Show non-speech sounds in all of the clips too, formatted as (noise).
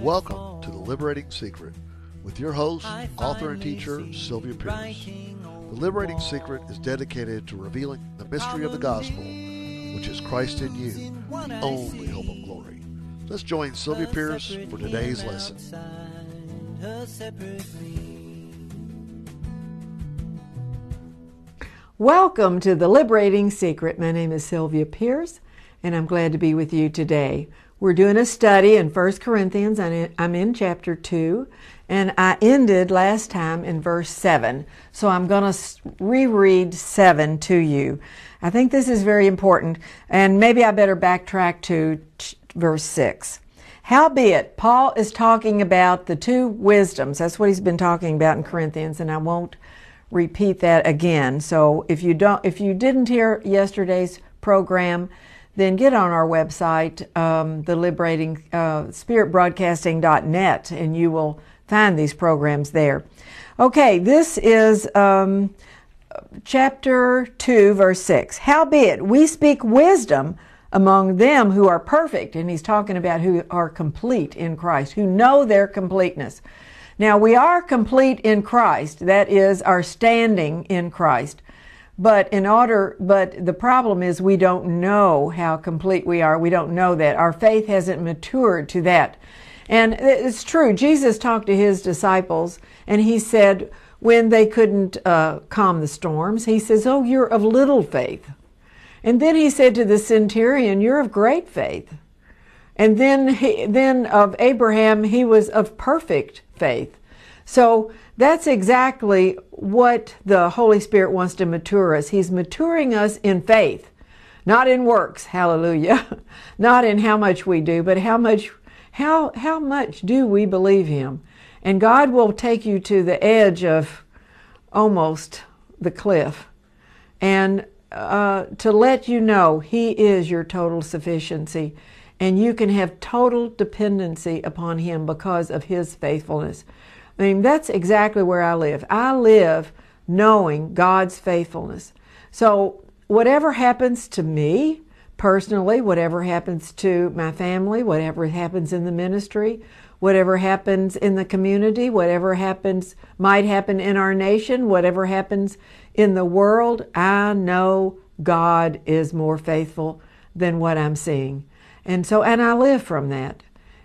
Welcome to The Liberating Secret with your host, author and teacher, Sylvia Pearce. The Liberating Secret is dedicated to revealing the mystery of the gospel, which is Christ in you, the only hope of glory. Let's join Sylvia Pearce for today's lesson. Welcome to The Liberating Secret. My name is Sylvia Pearce, and I'm glad to be with you today. We're doing a study in 1 Corinthians. And I'm in chapter 2, and I ended last time in verse 7. So I'm going to reread 7 to you. I think this is very important, and maybe I better backtrack to verse 6. Howbeit, Paul is talking about the two wisdoms. That's what he's been talking about in Corinthians, and I won't repeat that again. So if you don't, if you didn't hear yesterday's program, then get on our website, um, the liberating uh, and you will find these programs there. Okay, this is um, chapter 2, verse 6. Howbeit, we speak wisdom among them who are perfect, and he's talking about who are complete in Christ, who know their completeness. Now, we are complete in Christ, that is, our standing in Christ. But in order, but the problem is we don't know how complete we are. We don't know that. Our faith hasn't matured to that. And it's true. Jesus talked to his disciples and he said, when they couldn't uh, calm the storms, he says, Oh, you're of little faith. And then he said to the centurion, You're of great faith. And then, he, then of Abraham, he was of perfect faith. So that's exactly what the Holy Spirit wants to mature us. He's maturing us in faith, not in works, hallelujah. (laughs) not in how much we do, but how much how how much do we believe him? And God will take you to the edge of almost the cliff and uh, to let you know He is your total sufficiency. And you can have total dependency upon Him because of His faithfulness. I mean, that's exactly where I live. I live knowing God's faithfulness. So, whatever happens to me personally, whatever happens to my family, whatever happens in the ministry, whatever happens in the community, whatever happens might happen in our nation, whatever happens in the world, I know God is more faithful than what I'm seeing. And so and I live from that.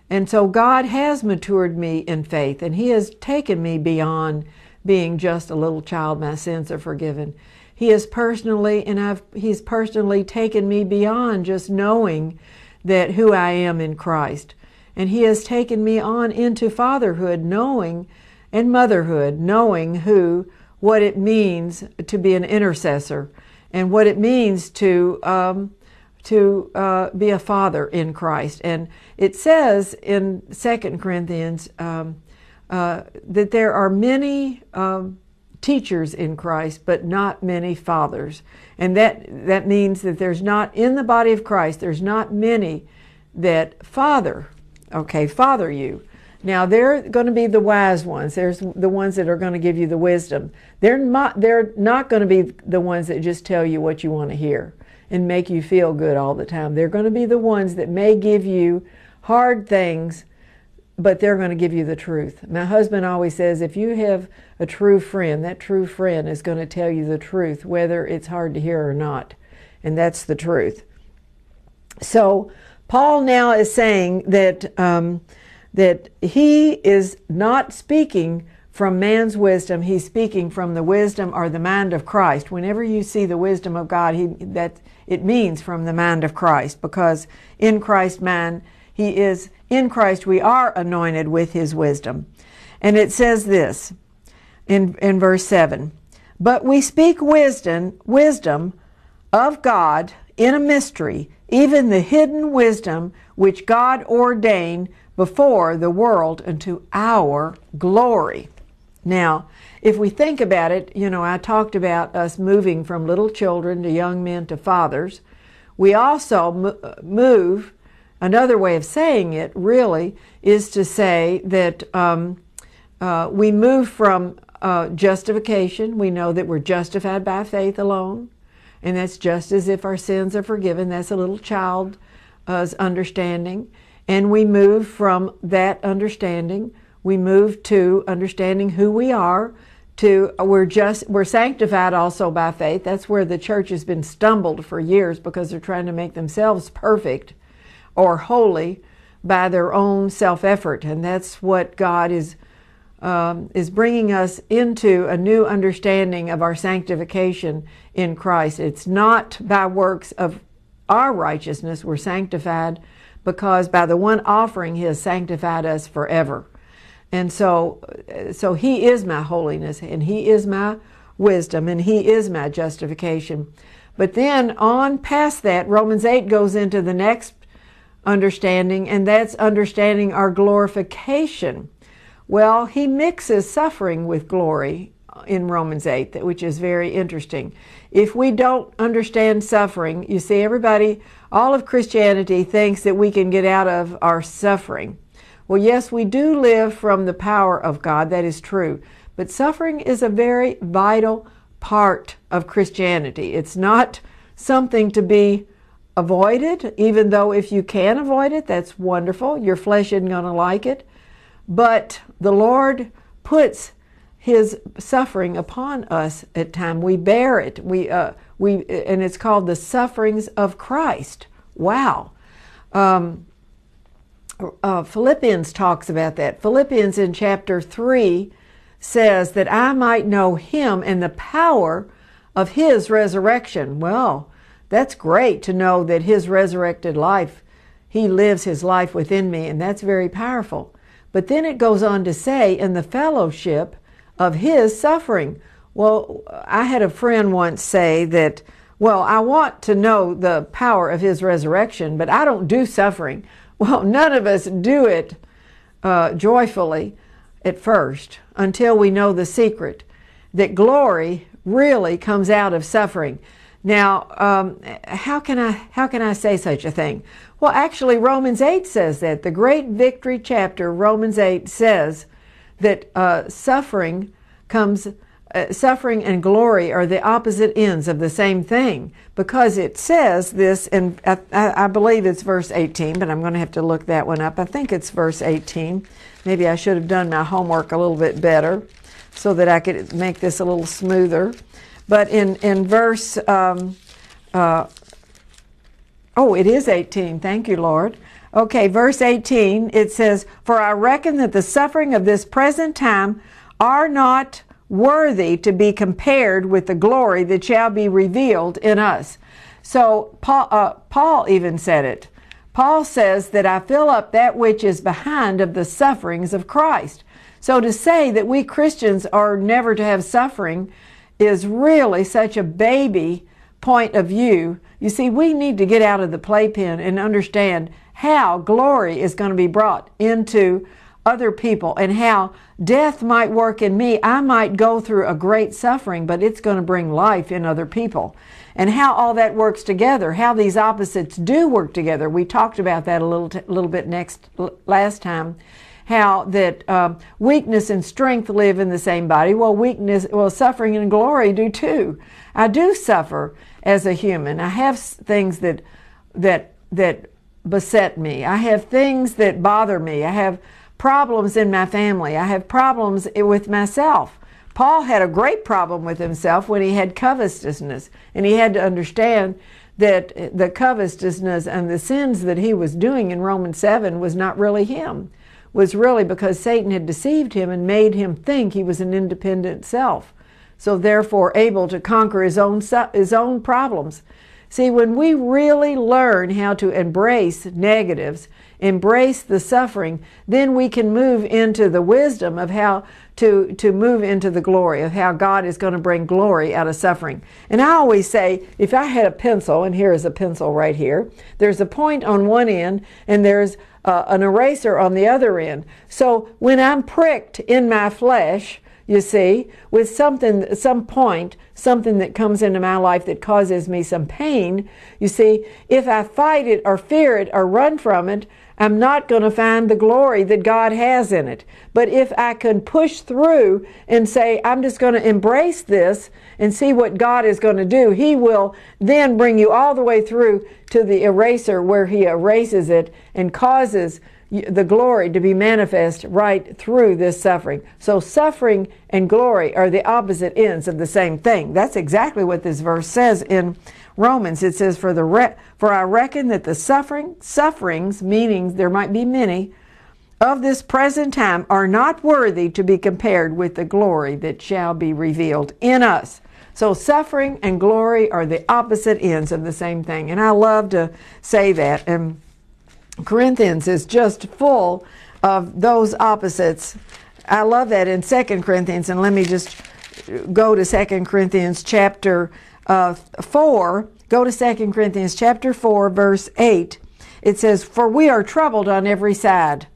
And so God has matured me in faith, and He has taken me beyond being just a little child. My sins are forgiven. He has personally, and I've, He's personally taken me beyond just knowing that who I am in Christ. And He has taken me on into fatherhood, knowing, and motherhood, knowing who, what it means to be an intercessor, and what it means to um, to uh, be a father in Christ. And it says in Second Corinthians um, uh, that there are many um, teachers in Christ, but not many fathers. And that, that means that there's not, in the body of Christ, there's not many that father, okay, father you. Now they're going to be the wise ones. There's the ones that are going to give you the wisdom. They're not, they're not going to be the ones that just tell you what you want to hear and make you feel good all the time. They're going to be the ones that may give you hard things, but they're going to give you the truth. My husband always says if you have a true friend, that true friend is going to tell you the truth, whether it's hard to hear or not. And that's the truth. So, Paul now is saying that, um, that he is not speaking from man's wisdom, he's speaking from the wisdom or the mind of Christ. Whenever you see the wisdom of God, he, that it means from the mind of Christ, because in Christ man, he is in Christ we are anointed with his wisdom. And it says this in, in verse 7 But we speak wisdom, wisdom of God in a mystery, even the hidden wisdom which God ordained before the world unto our glory. Now, if we think about it, you know, I talked about us moving from little children to young men to fathers. We also move, another way of saying it really is to say that um, uh, we move from uh, justification. We know that we're justified by faith alone, and that's just as if our sins are forgiven. That's a little child understanding, and we move from that understanding, we move to understanding who we are. To we're just we're sanctified also by faith. That's where the church has been stumbled for years because they're trying to make themselves perfect or holy by their own self effort, and that's what God is um, is bringing us into a new understanding of our sanctification in Christ. It's not by works of our righteousness we're sanctified, because by the one offering He has sanctified us forever. And so, so He is my holiness, and He is my wisdom, and He is my justification. But then on past that, Romans 8 goes into the next understanding, and that's understanding our glorification. Well, he mixes suffering with glory in Romans 8, which is very interesting. If we don't understand suffering, you see, everybody, all of Christianity thinks that we can get out of our suffering. Well, yes, we do live from the power of God, that is true. But suffering is a very vital part of Christianity. It's not something to be avoided, even though if you can avoid it, that's wonderful. Your flesh isn't going to like it. But the Lord puts His suffering upon us at time. We bear it. We uh, we and it's called the sufferings of Christ. Wow. Um, uh, Philippians talks about that. Philippians in chapter three says that I might know Him and the power of His resurrection. Well, that's great to know that His resurrected life, He lives His life within me, and that's very powerful. But then it goes on to say, in the fellowship of his suffering. Well, I had a friend once say that, well, I want to know the power of his resurrection, but I don't do suffering. Well, none of us do it uh, joyfully at first until we know the secret that glory really comes out of suffering. Now, um, how can I how can I say such a thing? Well, actually, Romans 8 says that. The great victory chapter, Romans 8, says that uh, suffering comes, uh, suffering and glory are the opposite ends of the same thing because it says this, and I, I believe it's verse 18, but I'm going to have to look that one up. I think it's verse 18. Maybe I should have done my homework a little bit better so that I could make this a little smoother. But in, in verse um, uh, Oh, it is 18. Thank you, Lord. Okay, verse 18, it says, For I reckon that the suffering of this present time are not worthy to be compared with the glory that shall be revealed in us. So Paul, uh, Paul even said it. Paul says that I fill up that which is behind of the sufferings of Christ. So to say that we Christians are never to have suffering is really such a baby point of view you see, we need to get out of the playpen and understand how glory is going to be brought into other people and how death might work in me. I might go through a great suffering, but it's going to bring life in other people. And how all that works together, how these opposites do work together. We talked about that a little, t- little bit next last time. How that um, weakness and strength live in the same body. Well, weakness, well, suffering and glory do too. I do suffer as a human. I have things that that that beset me. I have things that bother me. I have problems in my family. I have problems with myself. Paul had a great problem with himself when he had covetousness, and he had to understand that the covetousness and the sins that he was doing in Romans 7 was not really him, was really because Satan had deceived him and made him think he was an independent self so therefore able to conquer his own, his own problems. See, when we really learn how to embrace negatives, embrace the suffering, then we can move into the wisdom of how to, to move into the glory, of how God is going to bring glory out of suffering. And I always say, if I had a pencil, and here is a pencil right here, there's a point on one end, and there's uh, an eraser on the other end. So when I'm pricked in my flesh, you see, with something, some point, something that comes into my life that causes me some pain, you see, if I fight it or fear it or run from it, I'm not going to find the glory that God has in it. But if I can push through and say, I'm just going to embrace this and see what God is going to do, He will then bring you all the way through to the eraser where He erases it and causes the glory to be manifest right through this suffering. So, suffering and glory are the opposite ends of the same thing. That's exactly what this verse says in Romans. It says, "For the re- for I reckon that the suffering sufferings, meaning there might be many, of this present time are not worthy to be compared with the glory that shall be revealed in us." So, suffering and glory are the opposite ends of the same thing, and I love to say that and Corinthians is just full of those opposites. I love that in Second Corinthians, and let me just go to Second Corinthians chapter uh, 4. Go to Second Corinthians chapter 4, verse 8. It says, For we are troubled on every side,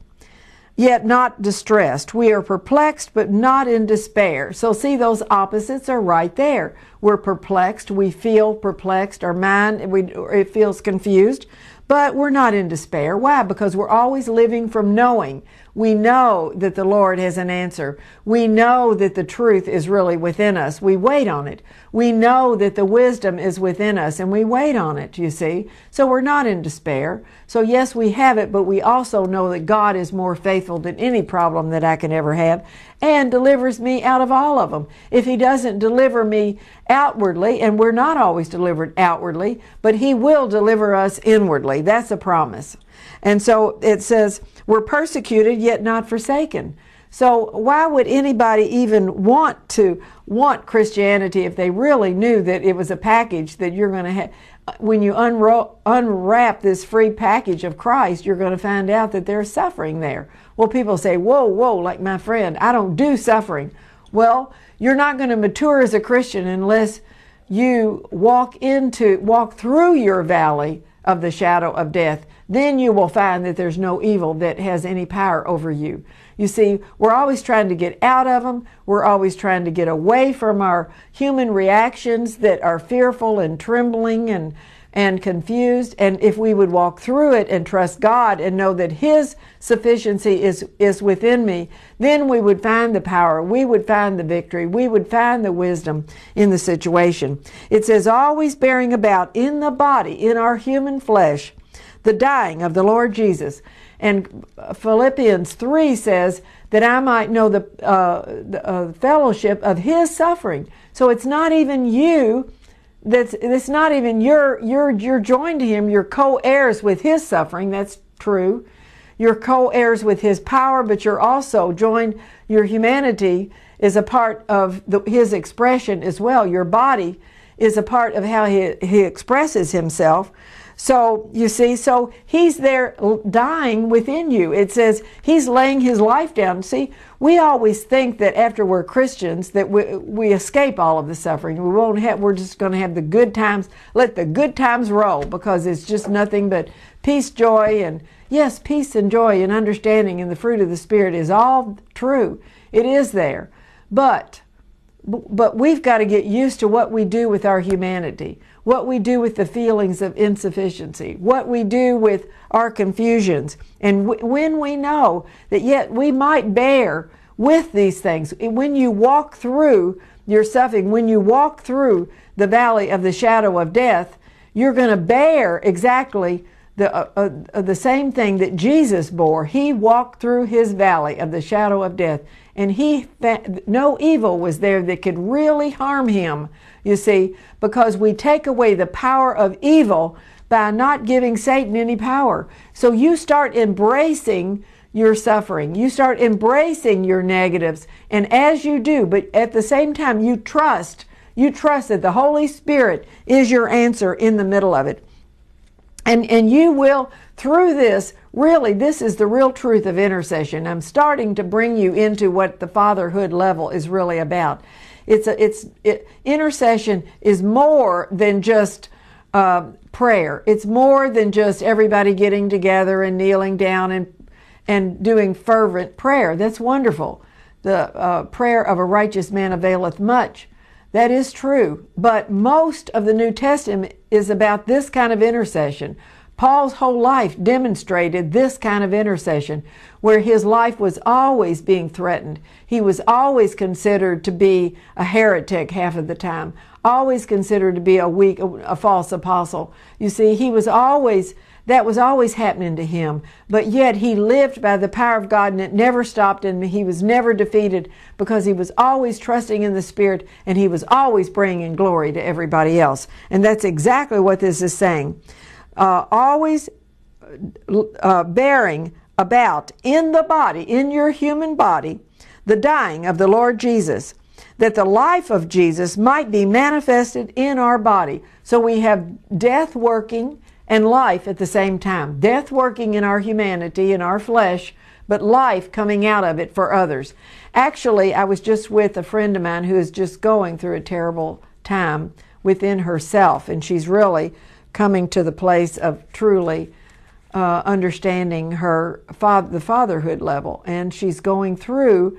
yet not distressed. We are perplexed, but not in despair. So, see, those opposites are right there. We're perplexed. We feel perplexed. Our mind, we, it feels confused. But we're not in despair. Why? Because we're always living from knowing. We know that the Lord has an answer. We know that the truth is really within us. We wait on it. We know that the wisdom is within us and we wait on it, you see. So we're not in despair. So yes, we have it, but we also know that God is more faithful than any problem that I can ever have and delivers me out of all of them. If He doesn't deliver me outwardly, and we're not always delivered outwardly, but He will deliver us inwardly. That's a promise. And so it says, we're persecuted yet not forsaken. So why would anybody even want to want Christianity if they really knew that it was a package that you're going to have? When you unro- unwrap this free package of Christ, you're going to find out that there's suffering there. Well, people say, whoa, whoa, like my friend, I don't do suffering. Well, you're not going to mature as a Christian unless you walk into, walk through your valley of the shadow of death then you will find that there's no evil that has any power over you. You see, we're always trying to get out of them. We're always trying to get away from our human reactions that are fearful and trembling and, and confused. And if we would walk through it and trust God and know that His sufficiency is, is within me, then we would find the power. We would find the victory. We would find the wisdom in the situation. It says, always bearing about in the body, in our human flesh, the dying of the Lord Jesus. And Philippians 3 says that I might know the, uh, the uh, fellowship of his suffering. So it's not even you that's it's not even you're you're you're joined to him. You're co-heirs with his suffering. That's true. You're co-heirs with his power but you're also joined your humanity is a part of the, his expression as well. Your body is a part of how he, he expresses himself so you see, so he's there dying within you. It says he's laying his life down. See, we always think that after we're Christians that we, we escape all of the suffering. We won't have. We're just going to have the good times. Let the good times roll because it's just nothing but peace, joy, and yes, peace and joy and understanding and the fruit of the Spirit is all true. It is there, but but we've got to get used to what we do with our humanity what we do with the feelings of insufficiency, what we do with our confusions. And when we know that yet we might bear with these things, when you walk through your suffering, when you walk through the valley of the shadow of death, you're going to bear exactly the, uh, uh, uh, the same thing that Jesus bore. He walked through his valley of the shadow of death, and he no evil was there that could really harm him you see, because we take away the power of evil by not giving Satan any power. So you start embracing your suffering. You start embracing your negatives. And as you do, but at the same time, you trust, you trust that the Holy Spirit is your answer in the middle of it. And, and you will, through this, really, this is the real truth of intercession. I'm starting to bring you into what the fatherhood level is really about. It's a, it's it, intercession is more than just uh, prayer. It's more than just everybody getting together and kneeling down and and doing fervent prayer. That's wonderful. the uh, prayer of a righteous man availeth much. That is true, but most of the New Testament is about this kind of intercession. Paul's whole life demonstrated this kind of intercession, where his life was always being threatened. He was always considered to be a heretic half of the time, always considered to be a weak, a false apostle. You see, he was always that was always happening to him. But yet he lived by the power of God and it never stopped and he was never defeated because he was always trusting in the Spirit and he was always bringing glory to everybody else. And that's exactly what this is saying. Uh, always uh, bearing about in the body, in your human body, the dying of the Lord Jesus, that the life of Jesus might be manifested in our body. So we have death working and life at the same time. Death working in our humanity, in our flesh, but life coming out of it for others. Actually, I was just with a friend of mine who is just going through a terrible time within herself, and she's really coming to the place of truly uh, understanding her fa- the fatherhood level, and she's going through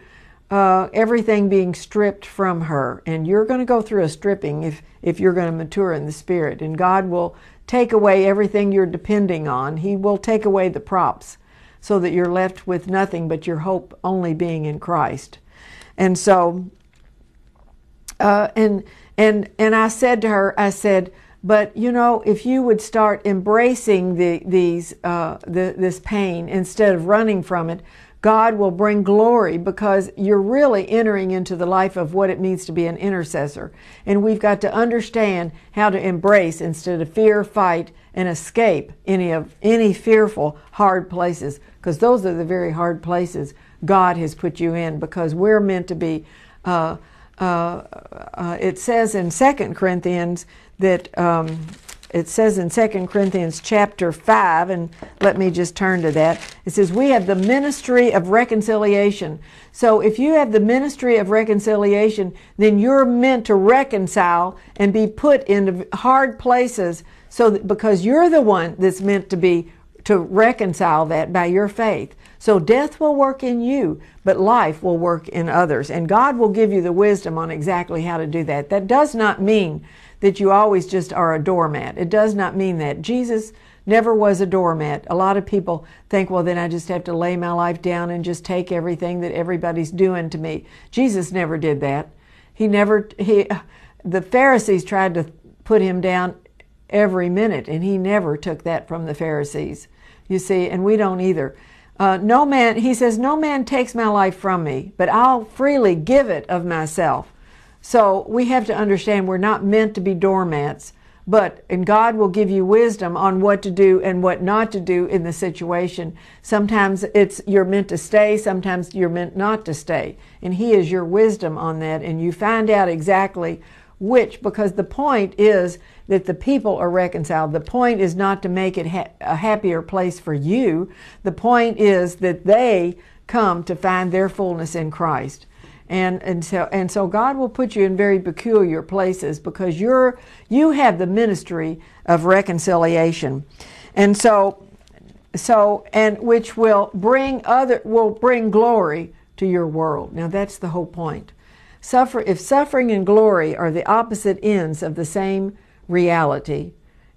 uh, everything being stripped from her. And you're going to go through a stripping if if you're going to mature in the spirit, and God will take away everything you're depending on. He will take away the props so that you're left with nothing but your hope only being in Christ. And so, uh, and and and I said to her, I said, but you know, if you would start embracing the these uh, the, this pain instead of running from it, God will bring glory because you're really entering into the life of what it means to be an intercessor. And we've got to understand how to embrace instead of fear, fight, and escape any of any fearful hard places because those are the very hard places God has put you in because we're meant to be uh, uh, uh, it says in Second Corinthians that um, it says in 2 Corinthians chapter 5, and let me just turn to that. It says, We have the ministry of reconciliation. So if you have the ministry of reconciliation, then you're meant to reconcile and be put into hard places so that, because you're the one that's meant to be to reconcile that by your faith. So death will work in you, but life will work in others. And God will give you the wisdom on exactly how to do that. That does not mean that you always just are a doormat. It does not mean that. Jesus never was a doormat. A lot of people think, well, then I just have to lay my life down and just take everything that everybody's doing to me. Jesus never did that. He never, he, the Pharisees tried to put him down every minute, and he never took that from the Pharisees. You see, and we don't either. Uh, no man, he says, no man takes my life from me, but I'll freely give it of myself. So we have to understand we're not meant to be doormats, but and God will give you wisdom on what to do and what not to do in the situation. Sometimes it's you're meant to stay, sometimes you're meant not to stay. And he is your wisdom on that and you find out exactly which because the point is that the people are reconciled. The point is not to make it ha- a happier place for you. The point is that they come to find their fullness in Christ and and so and so God will put you in very peculiar places because you're you have the ministry of reconciliation, and so so and which will bring other will bring glory to your world. Now that's the whole point. Suffer if suffering and glory are the opposite ends of the same reality,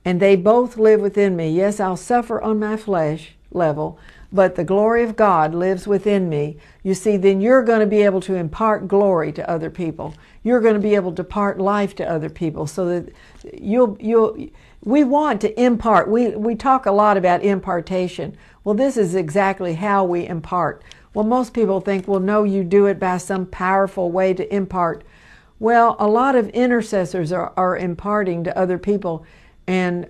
and they both live within me. Yes, I'll suffer on my flesh level, but the glory of God lives within me, you see, then you're going to be able to impart glory to other people. You're going to be able to impart life to other people so that you'll, you'll, we want to impart. We, we talk a lot about impartation. Well, this is exactly how we impart. Well, most people think, well, no, you do it by some powerful way to impart. Well, a lot of intercessors are, are imparting to other people and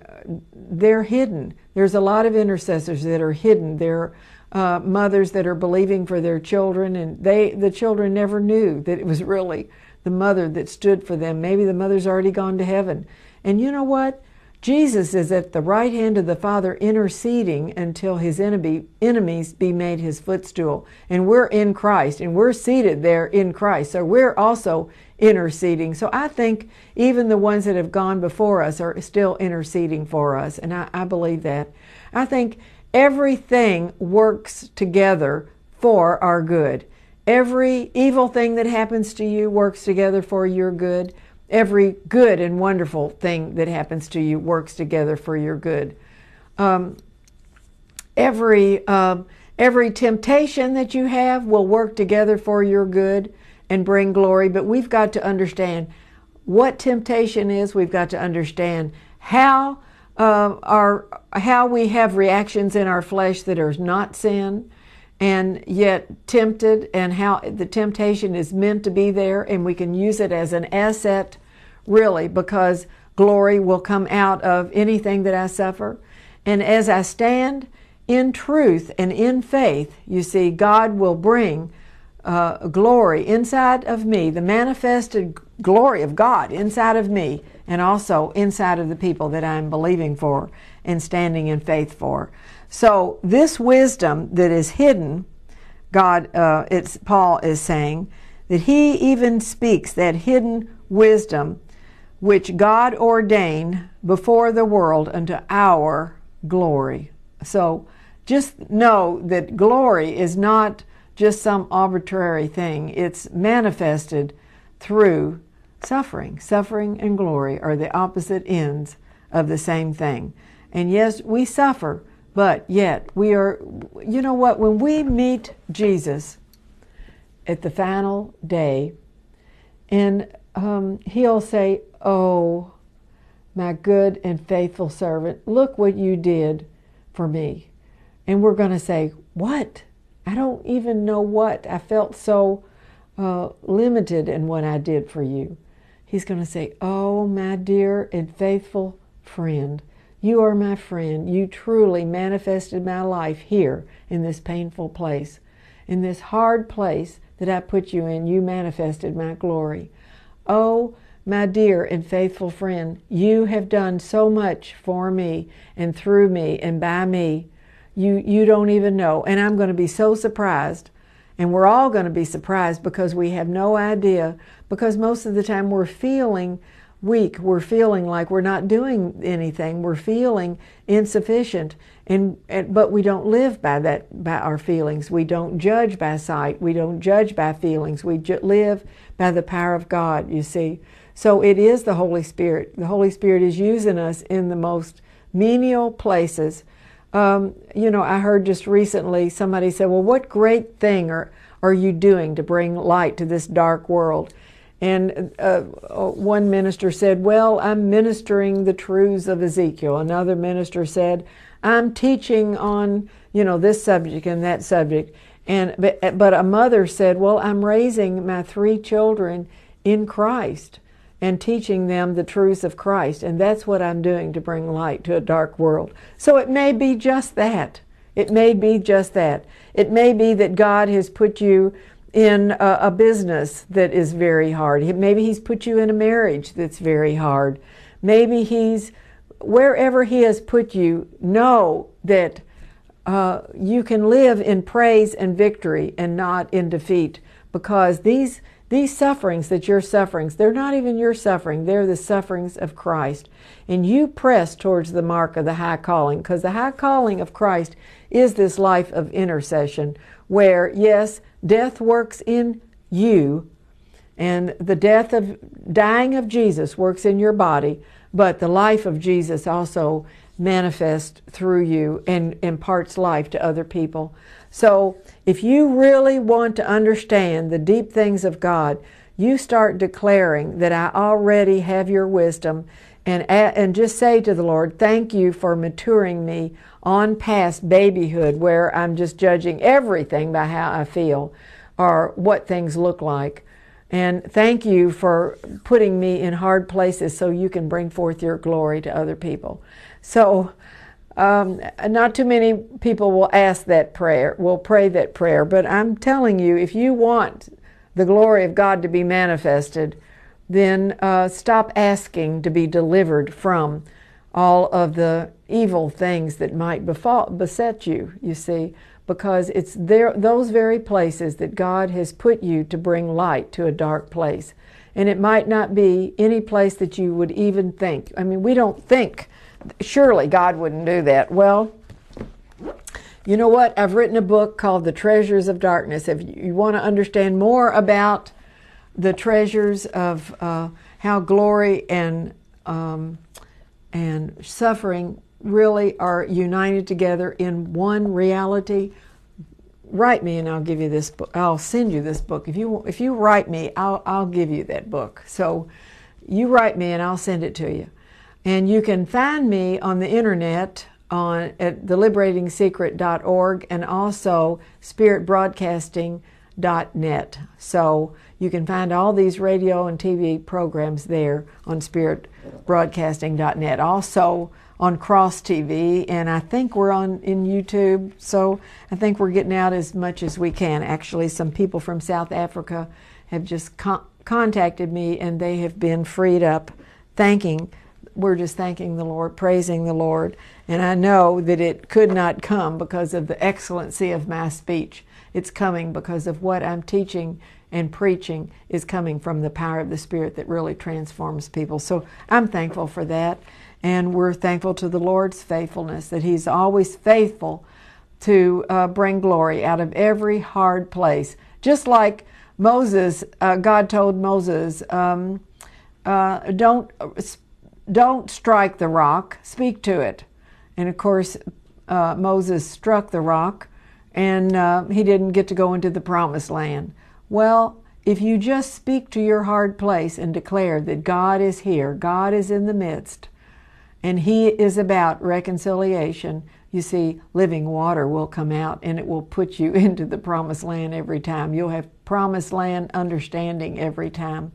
they're hidden. There's a lot of intercessors that are hidden. There are uh, mothers that are believing for their children, and they the children never knew that it was really the mother that stood for them. Maybe the mother's already gone to heaven. And you know what? Jesus is at the right hand of the Father interceding until his enemy, enemies be made his footstool. And we're in Christ, and we're seated there in Christ. So we're also interceding. So I think even the ones that have gone before us are still interceding for us, and I, I believe that. I think everything works together for our good. every evil thing that happens to you works together for your good. Every good and wonderful thing that happens to you works together for your good. Um, every um, every temptation that you have will work together for your good and bring glory. But we've got to understand what temptation is. We've got to understand how uh, our how we have reactions in our flesh that are not sin and yet tempted and how the temptation is meant to be there and we can use it as an asset really because glory will come out of anything that I suffer and as I stand in truth and in faith you see God will bring uh, glory inside of me the manifested glory of God inside of me and also inside of the people that I'm believing for and standing in faith for. So this wisdom that is hidden, God, uh, it's Paul is saying that he even speaks that hidden wisdom which God ordained before the world unto our glory. So just know that glory is not just some arbitrary thing. It's manifested through suffering. Suffering and glory are the opposite ends of the same thing. And yes, we suffer, but yet we are, you know what, when we meet Jesus at the final day, and um, he'll say, Oh, my good and faithful servant, look what you did for me. And we're going to say, What? I don't even know what. I felt so uh, limited in what I did for you. He's going to say, Oh, my dear and faithful friend, you are my friend. You truly manifested my life here in this painful place. In this hard place that I put you in, you manifested my glory. Oh, my dear and faithful friend, you have done so much for me and through me and by me. You, you don't even know. And I'm going to be so surprised and we're all going to be surprised because we have no idea, because most of the time we're feeling weak. We're feeling like we're not doing anything. We're feeling insufficient. And, and, but we don't live by that by our feelings. We don't judge by sight. We don't judge by feelings. We ju- live by the power of God, you see. So it is the Holy Spirit. The Holy Spirit is using us in the most menial places um, you know, I heard just recently somebody said, Well, what great thing are, are you doing to bring light to this dark world? And uh, uh, one minister said, Well, I'm ministering the truths of Ezekiel. Another minister said, I'm teaching on, you know, this subject and that subject. And but, but a mother said, Well, I'm raising my three children in Christ and teaching them the truths of Christ. And that's what I'm doing to bring light to a dark world. So it may be just that. It may be just that. It may be that God has put you in a, a business that is very hard. Maybe He's put you in a marriage that's very hard. Maybe He's, wherever He has put you, know that uh, you can live in praise and victory and not in defeat because these these sufferings that you're suffering, they're not even your suffering, they're the sufferings of Christ. And you press towards the mark of the high calling, because the high calling of Christ is this life of intercession, where, yes, death works in you, and the death of dying of Jesus works in your body, but the life of Jesus also manifests through you and imparts life to other people. So, if you really want to understand the deep things of God, you start declaring that I already have your wisdom and, and just say to the Lord, Thank you for maturing me on past babyhood, where I'm just judging everything by how I feel or what things look like. And thank you for putting me in hard places so you can bring forth your glory to other people. So, um, not too many people will ask that prayer, will pray that prayer, but I'm telling you, if you want the glory of God to be manifested, then uh, stop asking to be delivered from all of the evil things that might befall, beset you, you see, because it's there, those very places that God has put you to bring light to a dark place. And it might not be any place that you would even think. I mean, we don't think surely God wouldn't do that. Well, you know what? I've written a book called The Treasures of Darkness. If you want to understand more about the treasures of uh, how glory and um, and suffering really are united together in one reality, write me and I'll give you this book. I'll send you this book. If you if you write me, I'll I'll give you that book. So you write me and I'll send it to you. And you can find me on the internet on at theliberating.secret.org and also spiritbroadcasting.net. So you can find all these radio and TV programs there on spiritbroadcasting.net. Also on Cross TV, and I think we're on in YouTube. So I think we're getting out as much as we can. Actually, some people from South Africa have just con- contacted me, and they have been freed up, thanking. We're just thanking the Lord, praising the Lord, and I know that it could not come because of the excellency of my speech. It's coming because of what I'm teaching and preaching is coming from the power of the Spirit that really transforms people. So I'm thankful for that. And we're thankful to the Lord's faithfulness, that He's always faithful to uh, bring glory out of every hard place. Just like Moses, uh, God told Moses, um, uh, don't, don't strike the rock, speak to it. And of course, uh, Moses struck the rock and uh, he didn't get to go into the promised land. Well, if you just speak to your hard place and declare that God is here, God is in the midst, and He is about reconciliation, you see, living water will come out and it will put you (laughs) into the promised land every time. You'll have promised land understanding every time,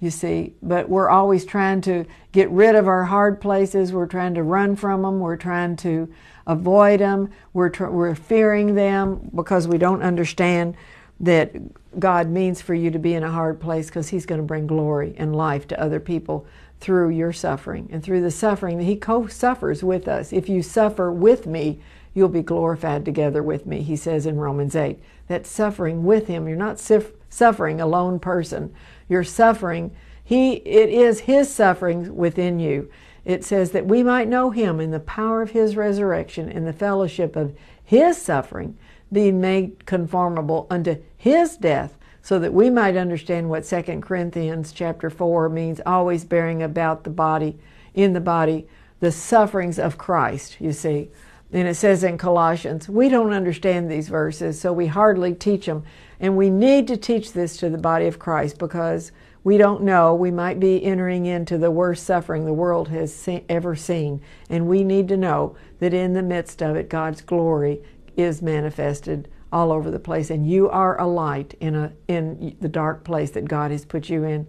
you see. But we're always trying to get rid of our hard places. We're trying to run from them. We're trying to avoid them. We're, tr- we're fearing them because we don't understand that God means for you to be in a hard place because He's going to bring glory and life to other people through your suffering and through the suffering that He co suffers with us. If you suffer with me, you'll be glorified together with me, He says in Romans 8. That suffering with Him, you're not suffering a lone person. You're suffering, He, it is His suffering within you. It says that we might know Him in the power of His resurrection, in the fellowship of His suffering, being made conformable unto His death so that we might understand what 2 Corinthians chapter 4 means always bearing about the body in the body the sufferings of Christ you see. And it says in Colossians we don't understand these verses so we hardly teach them and we need to teach this to the body of Christ because we don't know we might be entering into the worst suffering the world has ever seen. And we need to know that in the midst of it God's glory is manifested all over the place and you are a light in a in the dark place that God has put you in.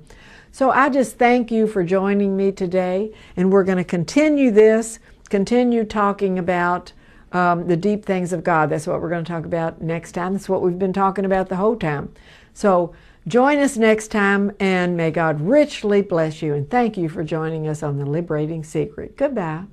So I just thank you for joining me today and we're going to continue this, continue talking about um, the deep things of God. That's what we're going to talk about next time. That's what we've been talking about the whole time. So join us next time and may God richly bless you and thank you for joining us on the Liberating Secret. Goodbye.